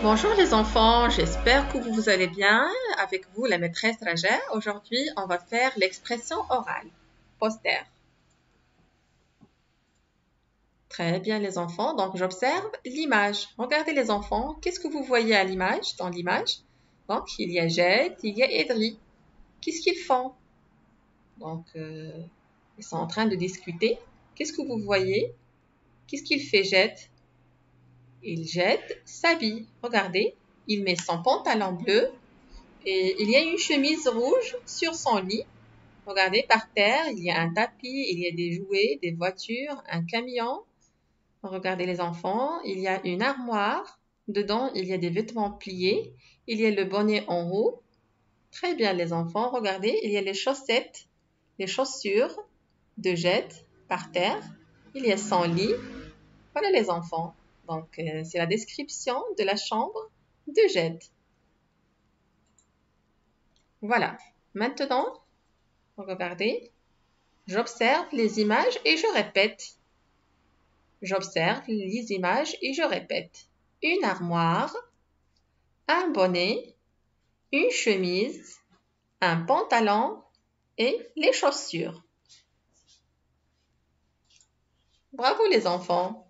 Bonjour les enfants, j'espère que vous allez bien. Avec vous, la maîtresse Raja. Aujourd'hui, on va faire l'expression orale. Poster. Très bien les enfants, donc j'observe l'image. Regardez les enfants, qu'est-ce que vous voyez à l'image, dans l'image? Donc, il y a Jet, il y a Edri. Qu'est-ce qu'ils font? Donc, euh, ils sont en train de discuter. Qu'est-ce que vous voyez? Qu'est-ce qu'il fait Jet il jette s'habille. Regardez, il met son pantalon bleu et il y a une chemise rouge sur son lit. Regardez, par terre, il y a un tapis, il y a des jouets, des voitures, un camion. Regardez les enfants, il y a une armoire. Dedans, il y a des vêtements pliés. Il y a le bonnet en haut. Très bien les enfants, regardez, il y a les chaussettes, les chaussures de Jette par terre. Il y a son lit. Voilà les enfants. Donc, euh, c'est la description de la chambre de Jed. Voilà. Maintenant, regardez, j'observe les images et je répète. J'observe les images et je répète. Une armoire, un bonnet, une chemise, un pantalon et les chaussures. Bravo les enfants.